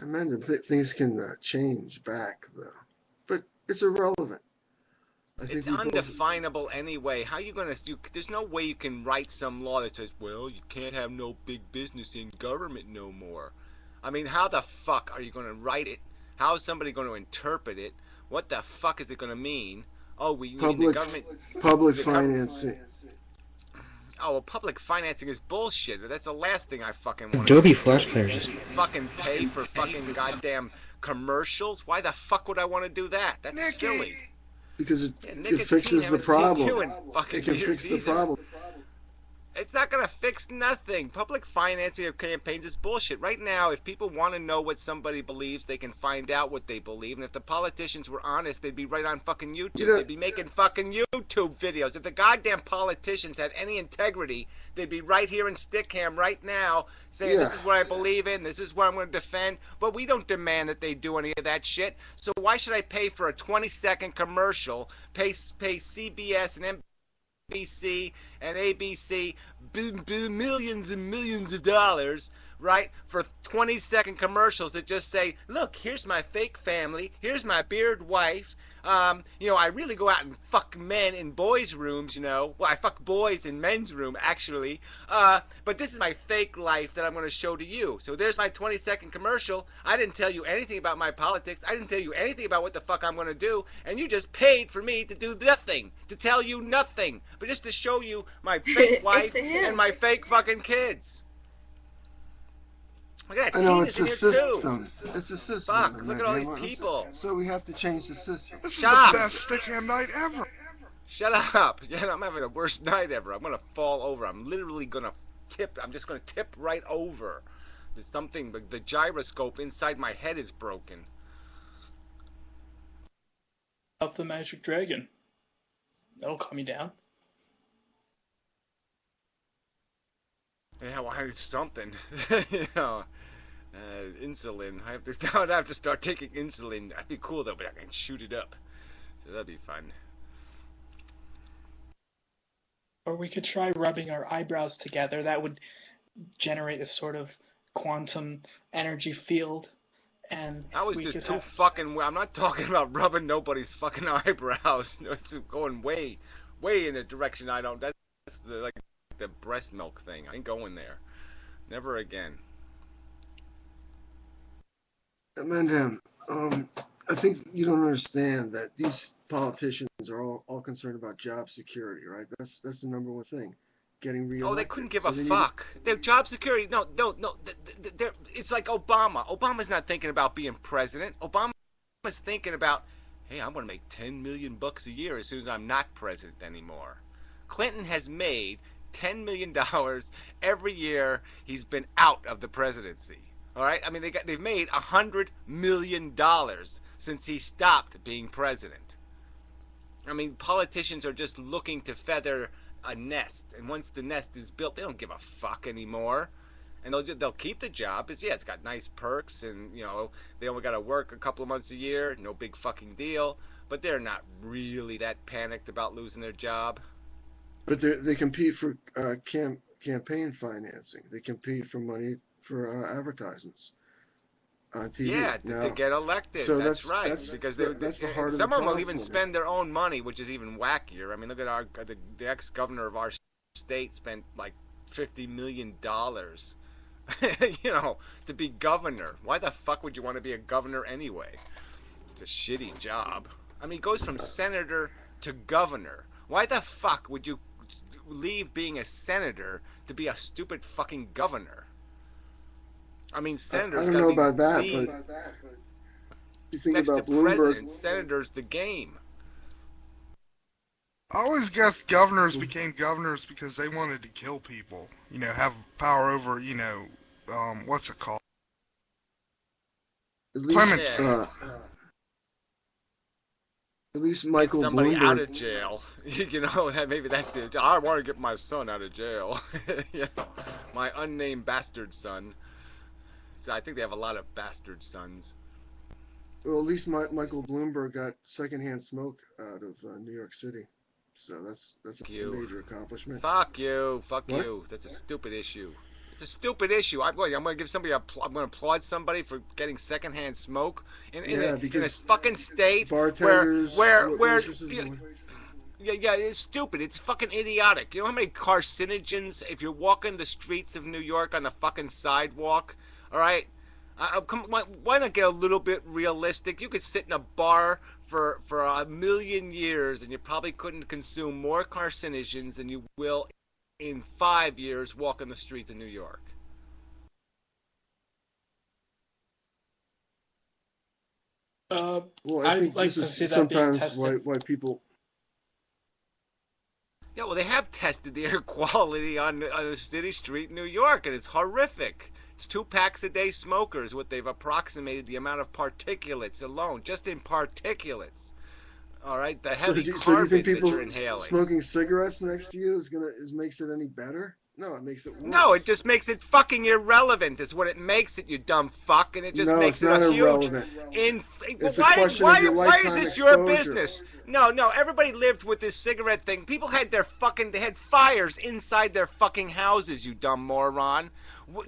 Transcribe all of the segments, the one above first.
Th- things can uh, change back though, but it's irrelevant. I it's undefinable both... anyway. How you gonna? You, there's no way you can write some law that says, "Well, you can't have no big business in government no more." I mean, how the fuck are you gonna write it? How is somebody going to interpret it? What the fuck is it gonna mean? Oh, we, public, need the government. Public the financing. Oh, well, public financing is bullshit. That's the last thing I fucking want. Adobe Flash Player just fucking pay for fucking goddamn commercials. Why the fuck would I want to do that? That's Nicky. silly. Because it, yeah, it fixes the problem. It can fix the problem. It's not going to fix nothing. Public financing of campaigns is bullshit. Right now, if people want to know what somebody believes, they can find out what they believe. And if the politicians were honest, they'd be right on fucking YouTube. You know, they'd be making fucking YouTube videos. If the goddamn politicians had any integrity, they'd be right here in Stickam right now saying, yeah. this is what I believe in, this is what I'm going to defend. But we don't demand that they do any of that shit. So why should I pay for a 20 second commercial, pay, pay CBS and NBC and ABC b- b- millions and millions of dollars, right, for 20 second commercials that just say, look, here's my fake family, here's my beard wife, um, you know, I really go out and fuck men in boys' rooms, you know. Well, I fuck boys in men's room, actually. Uh, but this is my fake life that I'm going to show to you. So there's my 20 second commercial. I didn't tell you anything about my politics. I didn't tell you anything about what the fuck I'm going to do. And you just paid for me to do nothing, to tell you nothing, but just to show you my fake wife and my fake fucking kids. Look at that. I know it's a system. It's a system. Fuck! Look at all these people. So we have to change the system. This Shut is up. the best Stickam night ever. Shut up! Yeah, I'm having the worst night ever. I'm gonna fall over. I'm literally gonna tip. I'm just gonna tip right over. There's something. The, the gyroscope inside my head is broken. Up the magic dragon. That'll calm you down. Yeah, well, something. you know, uh, insulin. I have to. I have to start taking insulin. That'd be cool though, but I can shoot it up. So that'd be fun. Or we could try rubbing our eyebrows together. That would generate a sort of quantum energy field. And I was just too have... fucking. I'm not talking about rubbing nobody's fucking eyebrows. It's going way, way in a direction I don't. That's the, like the breast milk thing. I ain't going there. Never again. Amanda, um, I think you don't understand that these politicians are all, all concerned about job security, right? That's that's the number one thing. Getting real. Oh, they couldn't give so a fuck. Need... Their job security. No, no, no. They're, it's like Obama. Obama's not thinking about being president. Obama's thinking about, hey, I'm going to make 10 million bucks a year as soon as I'm not president anymore. Clinton has made $10 million every year he's been out of the presidency. All right? I mean, they got, they've made $100 million since he stopped being president. I mean, politicians are just looking to feather a nest. And once the nest is built, they don't give a fuck anymore. And they'll they'll keep the job. because yeah, it's got nice perks, and you know they only got to work a couple of months a year. No big fucking deal. But they're not really that panicked about losing their job. But they compete for uh, cam- campaign financing. They compete for money for uh, advertisements on TV. Yeah, now, to get elected. So that's, that's right. That's, because they, that's the heart some of them will even spend their own money, which is even wackier. I mean, look at our the, the ex governor of our state spent like fifty million dollars. you know, to be governor. Why the fuck would you want to be a governor anyway? It's a shitty job. I mean, he goes from senator to governor. Why the fuck would you leave being a senator to be a stupid fucking governor. I mean, senators. I, don't know about that, but you think next about to Bloomberg. president, senators, the game. I always guessed governors became governors because they wanted to kill people. You know, have power over. You know, um, what's it called? At least, uh, at least Michael get somebody Bloomberg. out of jail. you know, that maybe that's it. I want to get my son out of jail. you know, my unnamed bastard son. So I think they have a lot of bastard sons. Well, at least my, Michael Bloomberg got secondhand smoke out of uh, New York City, so that's that's a you. major accomplishment. Fuck you. Fuck what? you. That's a stupid issue. It's a stupid issue. I'm going. I'm going to give somebody a. I'm going to applaud somebody for getting secondhand smoke in, in, Yeah, a, in a fucking state where where where. yeah, yeah, it's stupid. It's fucking idiotic. You know how many carcinogens if you're walking the streets of New York on the fucking sidewalk? All right, uh, uh, come, why, why not get a little bit realistic? You could sit in a bar for for a million years and you probably couldn't consume more carcinogens than you will in five years walking the streets of New York. Uh, Well, I I'd think like this is see that being sometimes why why people. Yeah, well, they have tested the air quality on on a city street in New York, and it's horrific. It's two packs a day smokers. What they've approximated the amount of particulates alone, just in particulates. All right, the So heavy you- so you carbon think that people you're inhaling. smoking cigarettes next to you is gonna is makes it any better? No, it makes it worse. No, it just makes it fucking irrelevant. Is what it makes it, you dumb fuck, and it just no, makes it a huge. irrelevant. In It's a why why why is this your business? No, no. Everybody lived with this cigarette thing. People had their fucking they had fires inside their fucking houses. You dumb moron.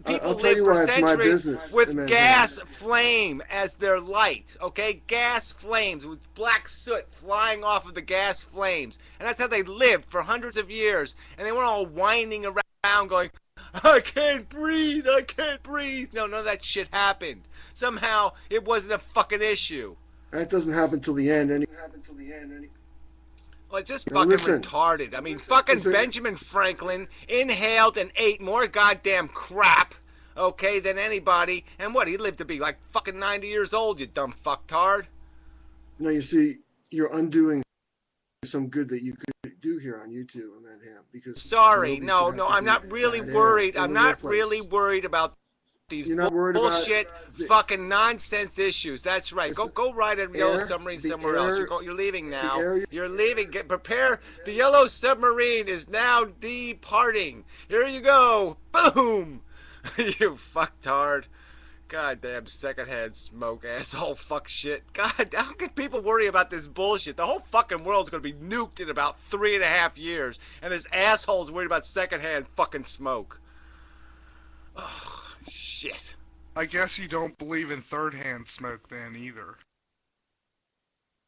People lived for why it's my centuries with gas flame as their light. Okay, gas flames with black soot flying off of the gas flames, and that's how they lived for hundreds of years. And they weren't all whining around going. I can't breathe. I can't breathe. No, none of that shit happened. Somehow it wasn't a fucking issue. That doesn't happen till the end. Any happen till the end. Any. Well, it's just Now, fucking listen. retarded. I mean, fucking Listen. Benjamin Franklin inhaled and ate more goddamn crap, okay, than anybody. And what? He lived to be like fucking 90 years old, you dumb fucktard. Now you see, you're undoing some good that you could do here on YouTube on that ham because. Sorry. No, no, I'm not really worried. I'm not really worried about these You're not worried bullshit, fucking nonsense issues. That's right. Go, go ride a yellow air- submarine somewhere else. You're, go, you're leaving now. air- You're leaving. Get prepare. The yellow submarine is now departing. Here you go. Boom. you fucktard. Goddamn secondhand smoke, asshole, fuck shit. God, how can people worry about this bullshit? The whole fucking world's gonna be nuked in about three and a half years, and this asshole's worried about secondhand fucking smoke. Oh, shit. I guess you don't believe in third-hand smoke then either.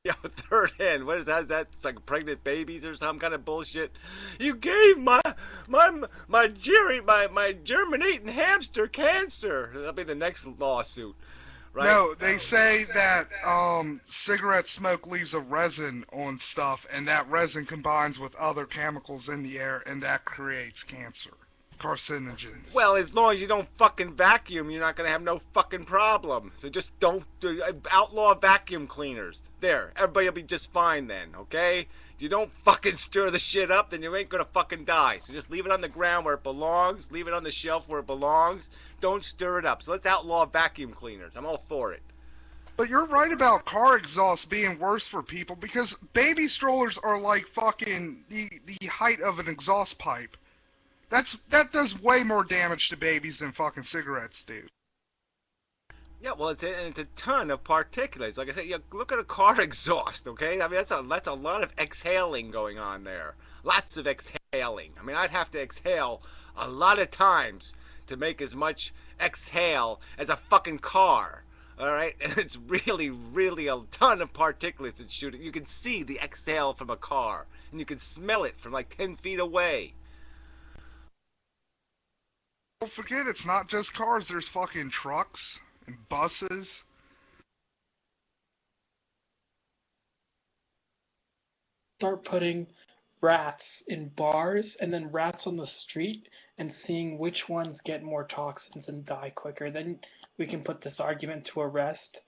Yeah, third hand. What is that? Is that it's like pregnant babies or some kind of bullshit? You gave my my my Jerry my my germinating hamster cancer. That'll be the next lawsuit, right? No, they say that um, cigarette smoke leaves a resin on stuff, and that resin combines with other chemicals in the air, and that creates cancer, carcinogens. Well, as long as you don't fucking vacuum, you're not gonna have no fucking problem. So just don't do, outlaw vacuum cleaners. There, everybody will be just fine then. Okay? If you don't fucking stir the shit up, then you ain't gonna fucking die. So just leave it on the ground where it belongs. Leave it on the shelf where it belongs. Don't stir it up. So let's outlaw vacuum cleaners. I'm all for it. But you're right about car exhaust being worse for people because baby strollers are like fucking the the height of an exhaust pipe. That's that does way more damage to babies than fucking cigarettes do. Yeah, well, it's a, it's a ton of particulates. Like I said, yeah, look at a car exhaust. Okay, I mean that's a that's a lot of exhaling going on there. Lots of exhaling. I mean, I'd have to exhale a lot of times to make as much exhale as a fucking car. All right, and it's really, really a ton of particulates it's shooting. You can see the exhale from a car, and you can smell it from like ten feet away. Don't forget, it's not just cars. There's fucking trucks and buses. Start putting rats in bars and then rats on the street and seeing which ones get more toxins and die quicker. Then we can put this argument to a rest.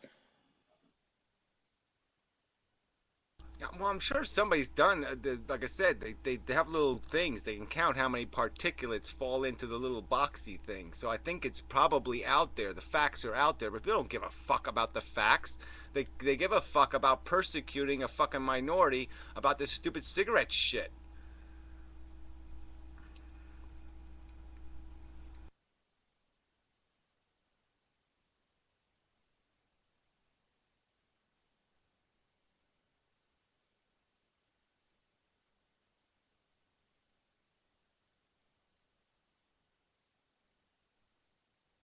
Yeah, well, I'm sure somebody's done. Uh, like I said, they, they they have little things. They can count how many particulates fall into the little boxy thing. So I think it's probably out there. The facts are out there, but people don't give a fuck about the facts. They they give a fuck about persecuting a fucking minority about this stupid cigarette shit.